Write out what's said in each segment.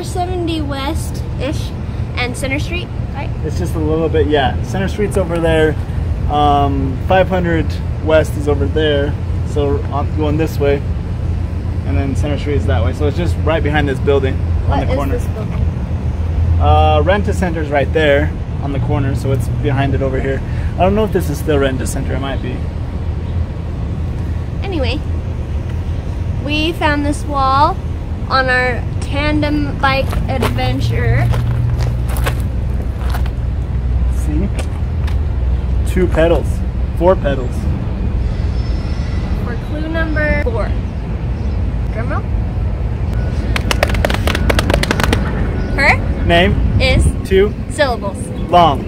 west-ish, and Center Street, right? It's just a little bit, yeah. Center Street's over there. Um, 500 West is over there. So on, going this way. And then Center Street is that way. So it's just right behind this building on What the is corner. this building? Uh, Rent-A-Center's right there on the corner, so it's behind it over here. I don't know if this is still Rent-A-Center. It might be. Anyway, we found this wall on our tandem bike adventure. See? Two pedals. Four pedals. for clue number four. Drum. Her Name, is two, syllables. long.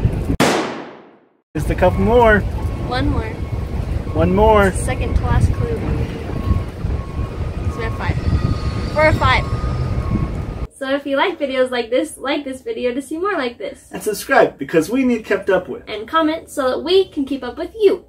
Just a couple more. One more. One more. Second to last clue. So we have five. Four or five. So if you like videos like this, like this video to see more like this. And subscribe because we need kept up with. And comment so that we can keep up with you.